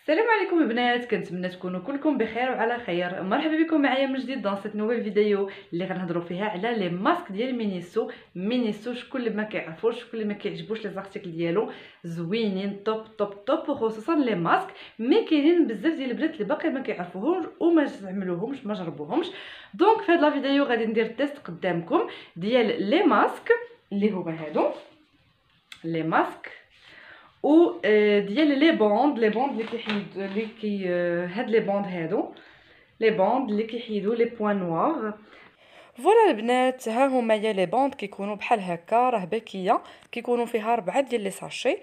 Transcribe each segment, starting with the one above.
السلام عليكم البنات كنتمنى تكونوا كلكم بخير وعلى خير. مرحبا بكم معايا من جديد dans cette nouvelle vidéo اللي غنهضروا فيها على les masques ديال مينيسو مينيسو شكون اللي ما كيعرفوش شكون اللي ما كيعجبوش les articles ديالو. زوينين top top top وخصوصا les masques mais كاينين بزاف ديال البنات اللي باقي ما كيعرفوهمش وما استعملوهمش ما جربوهمش. donc في هاد la vidéo غادي ندير test قدامكم ديال les masques اللي هما هادو. les masques و ديال les bandes les bandes اللي كيحيد اللي كي هاد les bandes هادو les bandes اللي كيحيدوا les points noirs voilà البنات ها هما هي les bandes كيكونوا بحال هكا راه paquet كيكونوا فيها ربعه ديال les sachets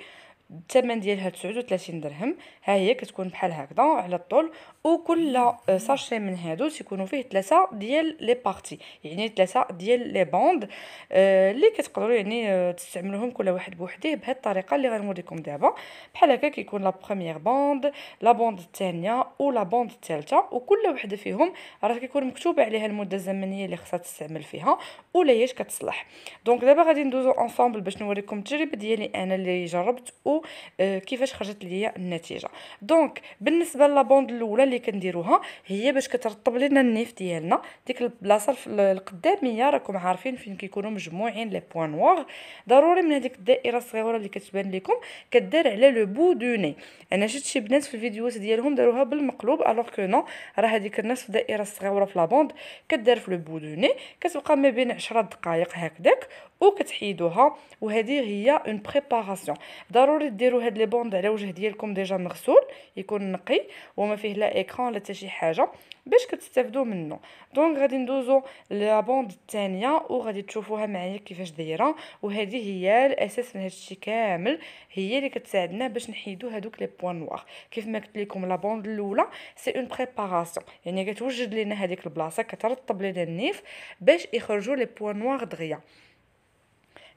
الثمن ديالها 39 درهم. ها هي كتكون بحال هكذا على الطول. وكل sachet من هادو تيكونوا فيه ثلاثة ديال les parties يعني ثلاثة ديال les bandes آه اللي كتقدروا يعني آه تستعملوهم كل واحد بوحديه بهذه الطريقة اللي غنوريكم دابا. بحال هكا كيكون la première bande la bande الثانية و la bande الثالثة. وكل وحدة فيهم راه كيكون مكتوب عليها المدة الزمنية اللي خصها تستعمل فيها ولا هي كتصلح. donc دابا غادي ندوزو ensemble باش نوريكم التجربة ديالي أنا اللي جربت و آه كيفاش خرجت ليا النتيجة. donc بالنسبة la bande الأولى اللي كنديروها هي باش كترطب لنا النيف ديالنا. ديك البلاصة القدامية راكم عارفين فين كيكونوا مجموعين les points noirs. ضروري من هذيك الدائرة الصغيرة اللي كتبان لكم كدار على le bout du nez. أنا شفت شي بنات في الفيديوهات ديالهم داروها بالمقلوب alors que non راه هذيك الناس في الدائرة الصغيرة في la bande. كدار في le bout du nez كتبقى ما بين 10 دقائق هكذاك وكتحيدوها. وهذه هي une préparation ضروري ديروا هاد les bandes على وجه ديالكم déjà مغسول يكون نقي وما فيه لا écran لا حتى شي حاجة باش كتستافدوا منه. donc غادي ندوزو la bande الثانية وغادي تشوفوها معايا كيفاش دايرة. وهذه هي الأساس من هادشي كامل هي اللي كتساعدنا باش نحيدو هادوك les points noirs. كيف ما قلت لكم la bande الأولى c'est une préparation يعني كتوجد لنا هذيك البلاصة كترطب لنا النيف باش يخرجوا les points noirs دغيا.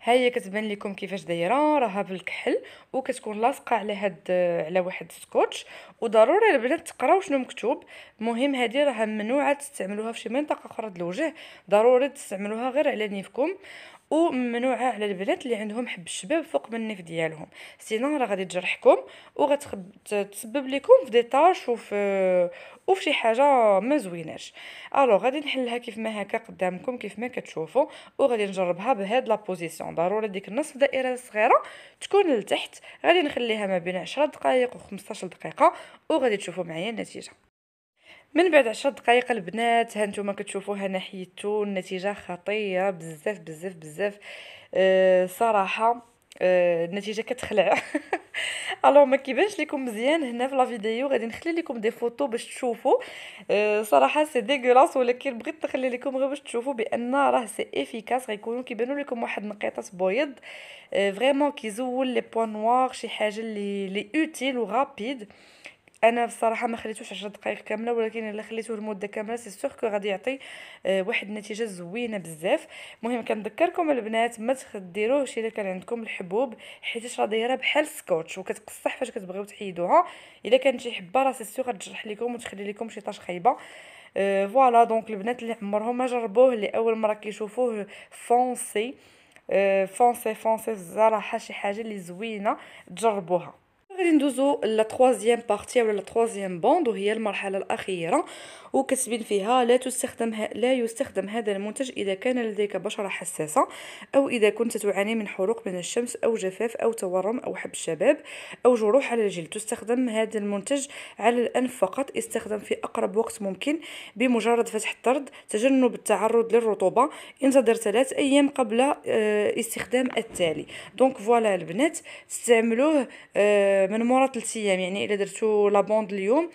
ها هي كتبان لكم كيفاش دايرة راها بالكحل وكتكون لاصقة على هاد على واحد السكوتش. وضروري البنات تقراو شنو مكتوب. المهم هذه راه ممنوعة تستعملوها في شي منطقة أخرى د الوجه. ضروري تستعملوها غير على نيفكم. وممنوعه على البنات اللي عندهم حب الشباب فوق من النيف ديالهم. sinon راه غادي تجرحكم وغتسبب لكم في des taches وفي وفي شي حاجة ما زويناش. alors غادي نحلها كيف ما هكا قدامكم كيف ما كتشوفوا وغادي نجربها بهاد la position ضروري ديك النصف دائرة صغيرة تكون لتحت. غادي نخليها ما بين 10 دقائق و15 دقيقة وغادي تشوفوا معايا النتيجة. من بعد عشر دقائق البنات ها نتوما كتشوفوها أنا حيدتو النتيجة خطيرة بزاف بزاف بزاف. أه صراحة أه النتيجة كتخلع. alors ما كيبانش لكم مزيان هنا في la vidéo. غادي نخلي لكم des photos باش تشوفوا. أه صراحة c'est dégueulasse ولكن بغيت نخلي لكم غير باش تشوفوا بأن راه c'est efficace غيكونوا كيبانوا لكم واحد النقيطات بويض. أه vraiment كيزول les points noirs شي حاجة اللي لي utile و rapide أنا بصراحه ما خليتوش 10 دقائق كامله ولكن الا خليتوه المده كامله c'est sûr que غادي يعطي آه واحد النتيجه زوينه بزاف. المهم كنذكركم البنات ما تديروهش الا كان عندكم الحبوب حيت راه دايره بحال سكوتش وكتقصح فاش كتبغيو تحيدوها. الا كانت شي حبه راه c'est sûr غتجرح لكم وتخلي لكم شي tache خايبه. أه voilà donc البنات اللي عمرهم ما جربوه اللي اول مره كيشوفوه foncez أه foncez foncez الصراحه شي حاجة اللي زوينه تجربوها غادي ندوزو la troisième partie ولا la troisième bande وهي المرحلة الأخيرة. وكتبين فيها لا تستخدم لا يستخدم هذا المنتج إذا كان لديك بشرة حساسة أو إذا كنت تعاني من حروق من الشمس أو جفاف أو تورم أو حب الشباب أو جروح على الجلد. تستخدم هذا المنتج على الانف فقط استخدم في أقرب وقت ممكن بمجرد فتح الطرد تجنب التعرض للرطوبة انتظر ثلاث أيام قبل استخدام التالي. donc voilà البنات تستعملوه من مورا 3 أيام يعني إلا درتو la bande اليوم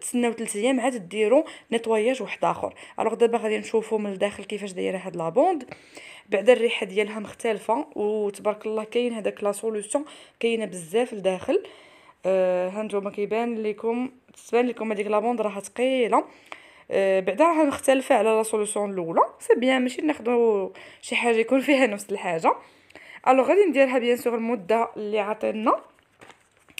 تسناو 3 أيام عاد ديروا nettoyage واحد آخر. alors دابا غادي نشوفوا من الداخل كيفاش دايرة هاد la bande بعدا الريحة ديالها مختلفة وتبارك الله كاين هذاك la solution كاينة بزاف لداخل آه هانتوما كيبان لكم تبان لكم هذيك la bande راها ثقيله آه بعدا راها مختلفة على la solution الأولى. c'est bien ماشي ناخذوا شي حاجة يكون فيها نفس الحاجة. alors غادي نديرها bien sûr المدة اللي عطينا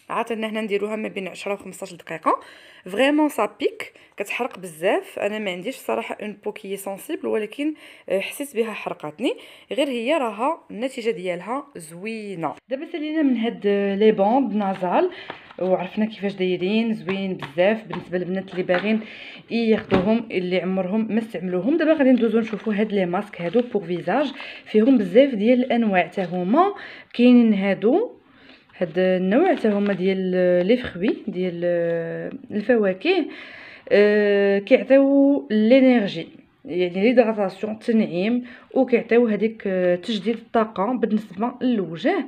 عطينا هنا نديروها ما بين 10 و 15 دقيقة. vraiment ça pique كتحرق بزاف. أنا ما عنديش صراحة une peau qui ولكن حسيت بها حرقاتني. غير هي راها النتيجة ديالها زوينة. دابا سالينا من هاد les bandes nasales وعرفنا كيفاش دايرين. زوين بزاف. بالنسبة للبنات اللي باغيين ياخذوهم اللي عمرهم ما استعملوهم. دابا غادي ندوزو نشوفوا هاد les masques هادو pour visage فيهم بزاف ديال الأنواع. حتى هما كاينين هادو. هاد النوع حتى هما ديال لي فخوي ديال الفواكه أه كيعطيو l'énergie يعني l'hydratation التنعيم وكيعطيو هذيك تجديد الطاقة بالنسبة للوجه.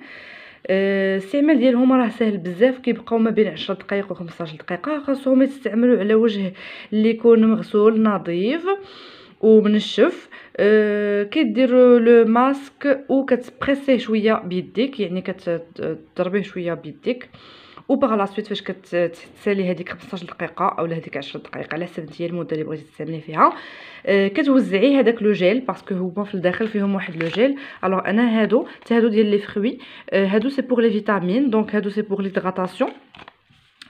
الاستعمال أه ديالهم راه سهل بزاف كيبقاو ما بين 10 دقائق و 15 دقيقة خاصهم يستعملوا على وجه اللي يكون مغسول نظيف ومنشف. كدير le masque وكتبريسيه شوية بيديك يعني كتضربيه شوية بيديك و par la suite فاش كتسالي هذيك 15 دقيقه اولا هذيك 10 دقائق على حسب نتيا المده اللي بغيتي تستعملي فيها أه كتوزعي هذاك le gel parce que هما في الداخل فيهم واحد le gel alors أنا هادو حتى هادو ديال les fruits هادو c'est pour les vitamines donc هادو c'est pour l'hydratation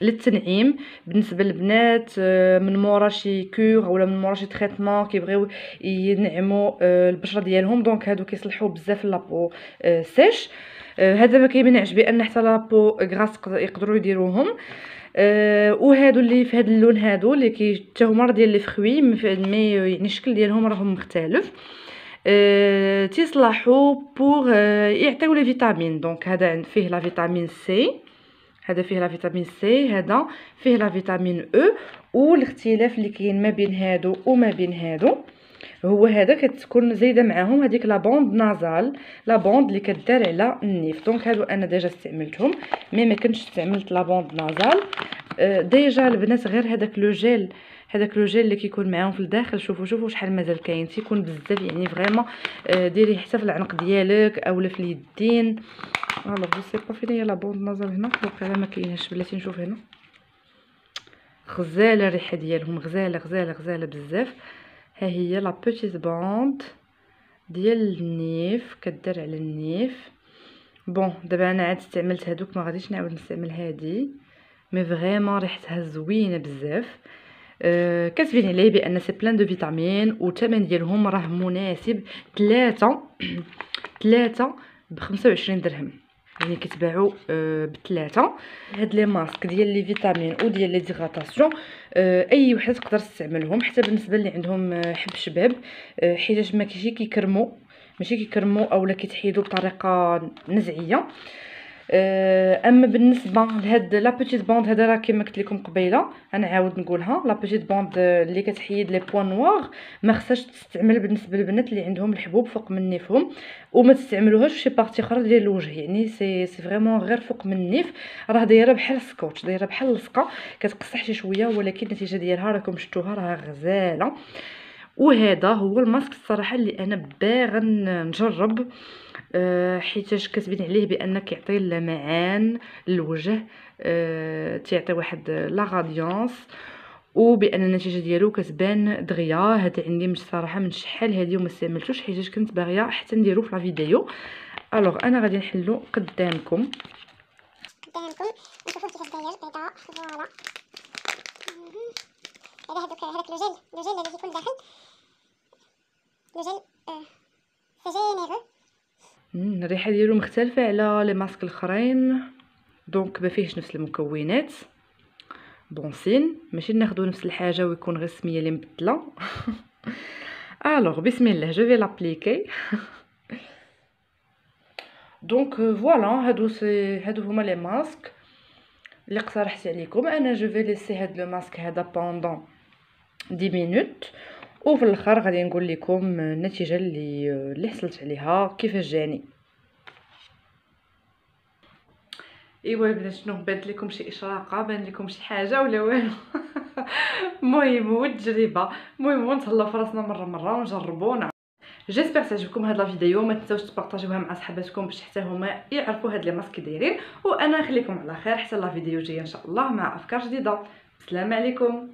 للتنعيم بالنسبة للبنات من مورا شي cure ولا من مورا شي traitement كيبغيو ينعموا البشرة ديالهم. donc هادو كيصلحوا بزاف la peau sèche. هذا ما كيمنعش بأن حتى la peau grasse يقدروا يديروهم. أه وهادو اللي في هذا اللون هادو اللي كي حتى هما ديال les fruits mais يعني الشكل ديالهم راهم مختلف. أه تيصلحوا pour أه يعطيو les vitamines. donc هذا فيه la vitamine C. هذا فيه la vitamine C هذا فيه la vitamine E والاختلاف اللي كاين ما بين هادو وما بين هادو. هو هذا كتكون زايدة معاهم هذيك la bande nasale la bande اللي كدار على النيف. donc هادو أنا déjà استعملتهم mais ما كنتش استعملت la bande nasale. déjà البنات غير هذاك le gel هذاك le gel اللي كيكون معاهم في الداخل شوفوا شوفوا شحال مازال كاين. تيكون بزاف يعني vraiment ديري حتى في العنق ديالك اولا في اليدين. alors je sais pas فين هي la bande nasale هنا واقيلا ما كايناش بلاتي نشوف هنا. غزالة الريحة ديالهم غزالة غزالة غزالة بزاف. ها هي la petite bande ديال النيف كدار على النيف. bon دابا أنا عاد استعملت هادوك ما غاديش نعاود نستعمل هادي. mais vraiment ريحتها زوينة بزاف. أه كتبين عليه بأن c'est plein de vitamines والثمن ديالهم راه مناسب ثلاثة ثلاثة ب 25 درهم. يعني كيتباعوا آه بثلاثه هاد les masques ديال les vitamines وديال l'hydratation آه أي وحده تقدر تستعملهم حتى بالنسبة اللي عندهم آه حب شباب آه حيتاش ما كيجي كيكرموا ماشي كيكرموا اولا كيتحيدوا بطريقة نزعية. آه، أما بالنسبة لهاد la petite bande هذا راه كما قلت لكم قبيلة أنا عاود نقولها. la petite bande اللي كتحيد les points noirs ما خصهاش تستعمل بالنسبة للبنات اللي عندهم الحبوب فوق من نيفهم وما تستعملوهاش في شي partie أخرى ديال الوجه. يعني c'est c'est vraiment غير فوق من النيف. راه دايرة بحال السكوتش دايرة بحال اللصقه كتقصح شي شوية ولكن النتيجة ديالها راكم شفتوها راه غزالة. وهذا هو الماسك الصراحة اللي أنا باغا نجرب. أه حيتاش كتبين عليه بأن كيعطي اللمعان للوجه أه تيعطي واحد la radiance. وبأن النتيجة ديالو كتبان دغيا. هذا عندي من الصراحه من شحال هذه وما استعملتوش حيتاش كنت باغية حتى نديرو في la vidéo. alors أنا غادي نحلو قدامكم. قدامكم. نشوفوا كيفاش داير بيضاء voilà هذا هذاك هذاك le gel le gel اللي كيكون داخل le gel c'est généreux الريحة ديالو مختلفة على les masques الأخرين. donc ما فيهش نفس المكونات. بونسين ماشي ناخذ نفس الحاجة ويكون غير السمية اللي مبدلة. alors بسم الله je vais l'appliquer donc voilà هادو c'est هادو هما les masques اللي اقترحت عليكم أنا je vais laisser هاد le masque هذا pendant 10 minutes. وفي الآخر غادي نقول لكم النتيجة اللي اللي حصلت عليها كيفاش جاني. إيوا البنات شنو بانت لكم شي إشراقة بان لكم شي حاجة ولا والو؟ المهم هو التجربه المهم نتهلاو فراسنا مرة مرة ونجربو j'espère تعجبكم هاد la vidéo ما تنساوش تبارطاجيوها مع صحاباتكم باش حتى هما يعرفوا هاد les masques دايرين. وأنا نخليكم على خير. حتى la vidéo جاية إن شاء الله مع أفكار جديدة. السلام عليكم.